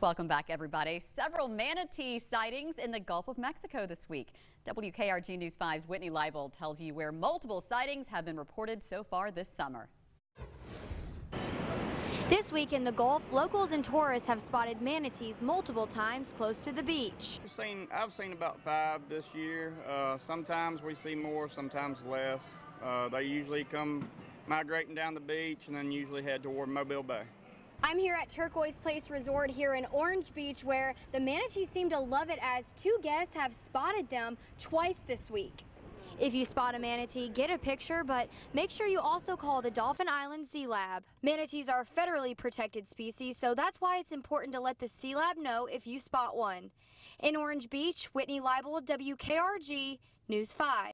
Welcome back, everybody. Several manatee sightings in the Gulf of Mexico this week. WKRG News 5's Whitney Leibel tells you where multiple sightings have been reported so far this summer. This week in the Gulf, locals and tourists have spotted manatees multiple times close to the beach. I've seen, I've seen about five this year. Uh, sometimes we see more, sometimes less. Uh, they usually come migrating down the beach and then usually head toward Mobile Bay. I'm here at Turquoise Place Resort here in Orange Beach where the manatees seem to love it as two guests have spotted them twice this week. If you spot a manatee, get a picture, but make sure you also call the Dauphin Island Sea Lab. Manatees are federally protected species, so that's why it's important to let the Sea Lab know if you spot one. In Orange Beach, Whitney Leibel, WKRG, News 5.